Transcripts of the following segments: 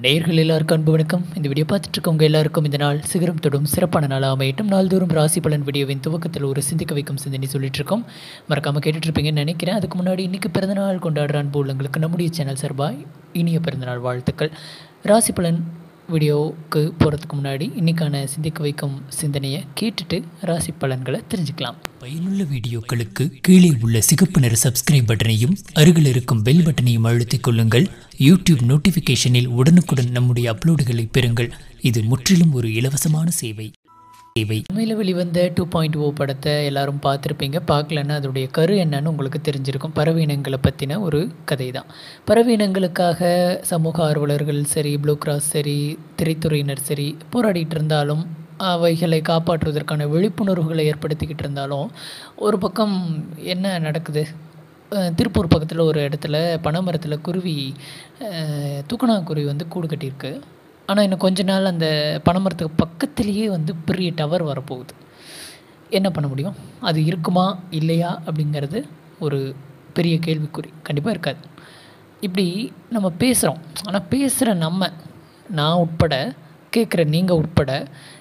நேர்கள் எல்லாருக்கும் அன்பு வணக்கம். இந்த வீடியோ பார்த்துட்டு இருக்கவங்க எல்லாருக்கும் இந்த நாள் சிகரம் தொடும் சிறப்பான நாளாக அமையட்டும். நாள்தோறும் ராசி பலன் வீடியோவின் துவக்கத்தில் ஒரு சிந்திக்க வைக்கும் சிந்தனை சொல்லிட்டு இருக்கோம் மறக்காமல் கேட்டுட்ருப்பீங்கன்னு நினைக்கிறேன். அதுக்கு முன்னாடி இன்றைக்கி பிறந்தநாள் கொண்டாடுற அன்பு உள்ளங்களுக்கு நம்முடைய சேனல் சார்பாக இனிய பிறந்தநாள் வாழ்த்துக்கள். ராசி பலன் வீடியோவுக்கு போகிறதுக்கு முன்னாடி இன்னைக்கான சிந்திக்க வைக்கும் சிந்தனையை கேட்டுட்டு ராசி பலன்களை தெரிஞ்சுக்கலாம். பயனுள்ள வீடியோக்களுக்கு கீழே உள்ள சிகப்பு நிற சப்ஸ்கிரைப் பட்டனையும் அருகில் இருக்கும் பெல் பட்டனையும் அழுத்திக் கொள்ளுங்கள். யூடியூப் நோட்டிஃபிகேஷனில் உடனுக்குடன் நம்முடைய அப்லோடுகளை பெறுங்கள். இது முற்றிலும் ஒரு இலவசமான சேவை. சேவை உண்மையில் வெளிவந்த டூ பாயிண்ட் ஓ படத்தை எல்லாரும் பார்த்துருப்பீங்க. பார்க்கலன்னா அதோடைய கரு என்னன்னு உங்களுக்கு தெரிஞ்சிருக்கும். பறவீனங்களை பற்றின ஒரு கதை தான் பறவீனங்களுக்காக சமூக ஆர்வலர்கள் சரி ப்ளூ கிராஸ் சரி திரைத்துறையினர் சரி போராடிட்டு இருந்தாலும் அவைகளை காப்பாற்றுவதற்கான விழிப்புணர்வுகளை ஏற்படுத்திக்கிட்டு இருந்தாலும் ஒரு பக்கம் என்ன நடக்குது? திருப்பூர் பக்கத்தில் ஒரு இடத்துல பனைமரத்தில் குருவி தூக்கணாக்குருவி வந்து கூடு கட்டியிருக்கு. ஆனால் இன்னும் கொஞ்ச நாள் அந்த பனைமரத்துக்கு பக்கத்துலேயே வந்து பெரிய டவர் வரப்போகுது. என்ன பண்ண முடியும்? அது இருக்குமா? இல்லையா? அப்படிங்கிறது ஒரு பெரிய கேள்விக்குறி. கண்டிப்பாக இருக்காது. இப்படி நம்ம பேசுகிறோம் ஆனால் பேசுகிற நம்ம நான் உட்பட கேட்குற நீங்கள் உட்பட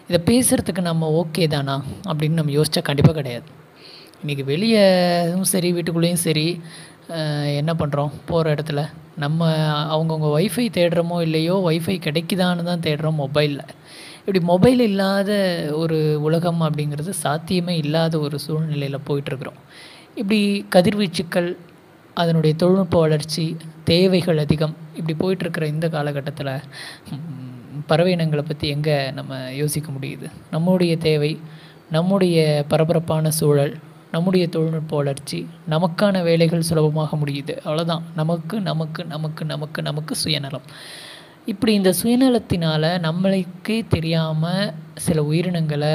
இதை பேசுகிறதுக்கு நம்ம ஓகே தானா? அப்படின்னு நம்ம யோசித்தா கண்டிப்பாக கிடையாது. இன்றைக்கி வெளியேவும் சரி வீட்டுக்குள்ளேயும் சரி என்ன பண்ணுறோம் போகிற இடத்துல நம்ம அவங்கவுங்க ஒய்ஃபை தேடுறோமோ இல்லையோ ஒய்ஃபை கிடைக்குதான்னு தான் தேடுறோம் மொபைலில் இப்படி மொபைல் இல்லாத ஒரு உலகம் அப்படிங்கிறது சாத்தியமே இல்லாத ஒரு சூழ்நிலையில் போயிட்டுருக்குறோம். இப்படி கதிர்வீச்சுக்கள் அதனுடைய தொழில்நுட்ப வளர்ச்சி தேவைகள் அதிகம் இப்படி போயிட்டுருக்கிற இந்த காலகட்டத்தில் பறவை இனங்களை பற்றி எங்கே நம்ம யோசிக்க முடியுது? நம்முடைய தேவை நம்முடைய பரபரப்பான சூழல் நம்முடைய தொழில்நுட்ப வளர்ச்சி நமக்கான வேலைகள் சுலபமாக முடியுது. அவ்வளோதான் நமக்கு நமக்கு நமக்கு நமக்கு நமக்கு சுயநலம். இப்படி இந்த சுயநலத்தினால் நம்மளுக்கே தெரியாமல் சில உயிரினங்களை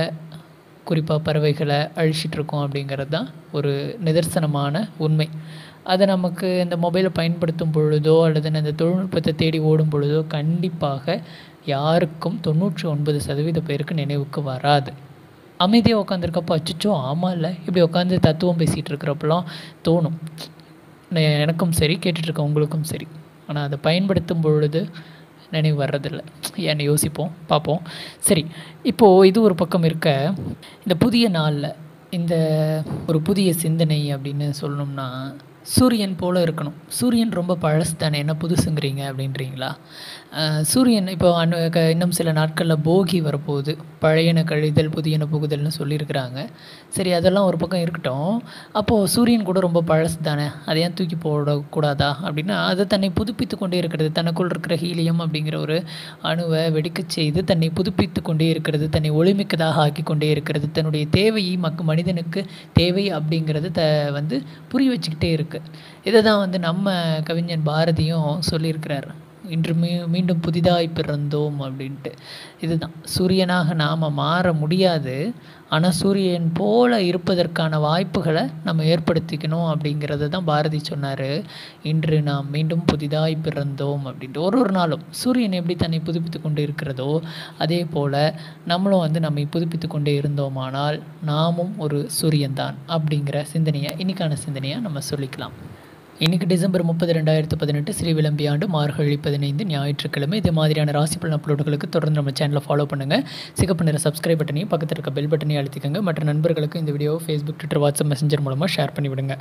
குறிப்பாக பறவைகளை அழிச்சிட்டு இருக்கோம் அப்படிங்கிறது தான் ஒரு நிதர்சனமான உண்மை. அதை நமக்கு இந்த மொபைலை பயன்படுத்தும் பொழுதோ அல்லது இந்த தொழில்நுட்பத்தை தேடி ஓடும் பொழுதோ கண்டிப்பாக யாருக்கும் தொண்ணூற்றி ஒன்பது சதவீத பேருக்கு நினைவுக்கு வராது. அமைதியாக உட்காந்துருக்கப்போ அச்சச்சோ ஆமாம் இல்லை இப்படி உட்காந்து தத்துவம் பேசிகிட்டு இருக்கிறப்பெல்லாம் தோணும். எனக்கும் சரி கேட்டுட்ருக்க உங்களுக்கும் சரி. ஆனால் அதை பயன்படுத்தும் பொழுது நினைவு வர்றதில்ல. ஏன்னு யோசிப்போம் பார்ப்போம். சரி இப்போது இது ஒரு பக்கம் இருக்க இந்த புதிய நாளில் இந்த ஒரு புதிய சிந்தனை அப்படின்னு சொல்லணும்னா சூரியன் போல் இருக்கணும். சூரியன் ரொம்ப பழசு தானே என்ன புதுசுங்கிறீங்க அப்படின்றீங்களா? சூரியன் இப்போ அனு க இன்னும் சில நாட்களில் போகி வரப்போகுது. பழையன கழிதல் புதியன புகுதல்னு சொல்லியிருக்கிறாங்க. சரி அதெல்லாம் ஒரு பக்கம் இருக்கட்டும். அப்போது சூரியன் கூட ரொம்ப பழசு தானே அதை ஏன் தூக்கி போடக்கூடாதா? அப்படின்னா அது தன்னை புதுப்பித்து கொண்டே இருக்கிறது. தனக்குள் இருக்கிற ஹீலியம் அப்படிங்கிற ஒரு அணுவை வெடிக்கச் செய்து தன்னை புதுப்பித்து கொண்டே இருக்கிறது. தன்னை ஒளிமிக்கதாக ஆக்கி கொண்டே இருக்கிறது. தன்னுடைய தேவையை மக்க மனிதனுக்கு தேவை அப்படிங்கிறது த வந்து புரிய வச்சுக்கிட்டே இருக்குது இதை தான் வந்து நம்ம கவிஞன் பாரதியும் சொல்லியிருக்கிறார். இன்று மீ மீண்டும் புதிதாய் பிறந்தோம் அப்படின்ட்டு. இதுதான். சூரியனாக நாம் மாற முடியாது. ஆனால் சூரியன் போல இருப்பதற்கான வாய்ப்புகளை நம்ம ஏற்படுத்திக்கணும் அப்படிங்கிறது தான் பாரதி சொன்னார். இன்று நாம் மீண்டும் புதிதாய் பிறந்தோம் அப்படின்ட்டு. ஒரு ஒரு நாளும் சூரியன் எப்படி தன்னை புதுப்பித்து கொண்டு இருக்கிறதோ அதே போல் நம்மளும் வந்து நம்மை புதுப்பித்து கொண்டே இருந்தோமானால் நாமும் ஒரு சூரியன்தான் அப்படிங்கிற சிந்தனையை இன்னைக்கான சிந்தனையை நம்ம சொல்லிக்கலாம். இன்றைக்கி டிசம்பர் முப்பது ரெண்டாயிரத்து பதினெட்டு ஸ்ரீ விளம்பி ஆண்டு மார்கழி பதினைந்து ஞாயிற்றுக்கிழமை. இது மாதிரியான ராசி பலன் அப்லோடுகளுக்கு தொடர்ந்து நம்ம சேனலை ஃபாலோ பண்ணுங்கள் சிகப்பு நிற சப்ஸ்கிரைப் பட்டனையும் பக்கத்தில் இருக்க பெல் பட்டனையும் அழுத்திக்கங்க. மற்ற நண்பர்களுக்கு இந்த video Facebook Twitter WhatsApp messenger மூலமாக ஷேர் பண்ணிவிடுங்க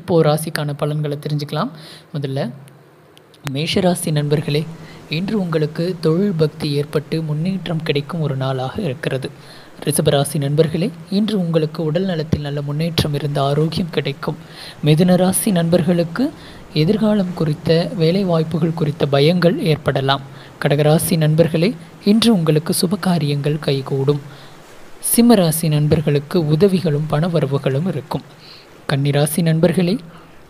இப்போது ராசிக்கான பலன்களை தெரிஞ்சுக்கலாம். முதல்ல மேஷராசி நண்பர்களே இன்று உங்களுக்கு தொழில் பக்தி ஏற்பட்டு முன்னேற்றம் கிடைக்கும் ஒரு நாளாக இருக்கிறது. ரிஷபராசி நண்பர்களே இன்று உங்களுக்கு உடல் நலத்தில் நல்ல முன்னேற்றம் இருந்த ஆரோக்கியம் கிடைக்கும். மிதுனராசி நண்பர்களுக்கு எதிர்காலம் குறித்த வேலை வாய்ப்புகள் குறித்த பயங்கள் ஏற்படலாம். கடகராசி நண்பர்களே இன்று உங்களுக்கு சுப காரியங்கள் கைகூடும். சிம்மராசி நண்பர்களுக்கு உதவிகளும் பணவரவுகளும் இருக்கும். கன்னிராசி நண்பர்களே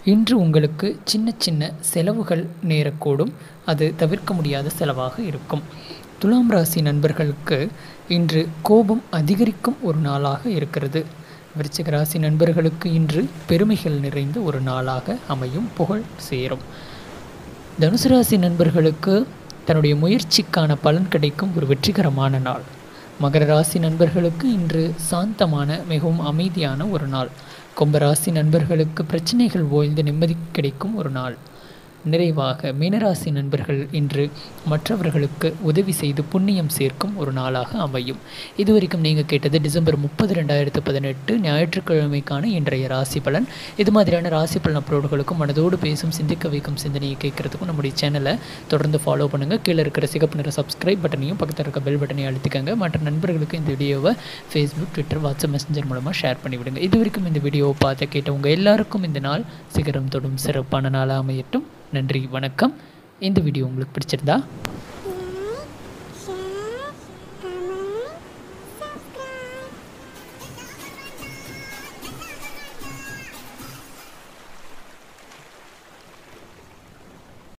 இன்று உங்களுக்கு சின்ன சின்ன செலவுகள் நேரக்கூடும். அது தவிர்க்க முடியாத செலவாக இருக்கும். துலாம் ராசி நண்பர்களுக்கு இன்று கோபம் அதிகரிக்கும் ஒரு நாளாக இருக்கிறது. விருச்சிக ராசி நண்பர்களுக்கு இன்று பெருமைகள் நிறைந்த ஒரு நாளாக அமையும் புகழ் சேரும். தனுசு ராசி நண்பர்களுக்கு தன்னுடைய முயற்சிக்கான பலன் கிடைக்கும் ஒரு வெற்றிகரமான நாள். மகர ராசி நண்பர்களுக்கு இன்று சாந்தமான மிகவும் அமைதியான ஒரு நாள். கும்பராசி நண்பர்களுக்கு பிரச்சனைகள் ஓய்ந்து நிம்மதி கிடைக்கும் ஒரு நாள். நிறைவாக மீனராசி நண்பர்கள் இன்று மற்றவர்களுக்கு உதவி செய்து புண்ணியம் சேர்க்கும் ஒரு நாளாக அமையும். இதுவரைக்கும் நீங்கள் கேட்டது டிசம்பர் முப்பது ரெண்டாயிரத்து பதினெட்டு ஞாயிற்றுக்கிழமைக்கான இன்றைய ராசி பலன். இது மாதிரியான ராசி பலன் அப்ரோடுகளுக்கும் மனதோடு பேசும் சிந்திக்க வைக்கும் சிந்தனையை கேட்கறதுக்கும் நம்முடைய சேனலை தொடர்ந்து ஃபாலோ பண்ணுங்கள் கீழே இருக்கிற சிகப்பு நிற சப்ஸ்கிரைப் பட்டனையும் பக்கத்தில் இருக்க பெல் பட்டனையும் அழுத்திக்கங்க. மற்ற நண்பர்களுக்கு இந்த வீடியோவை ஃபேஸ்புக் ட்விட்டர் வாட்ஸ்அப் மெசஞ்சர் மூலமாக ஷேர் பண்ணிவிடுங்க. இது வரைக்கும் இந்த வீடியோவை பார்த்து கேட்டவங்க எல்லாருக்கும் இந்த நாள் சிகரம் தொடும் சிறப்பான நாளாக அமையட்டும். நன்றி வணக்கம். இந்த வீடியோ உங்களுக்கு பிடிச்சிருந்தா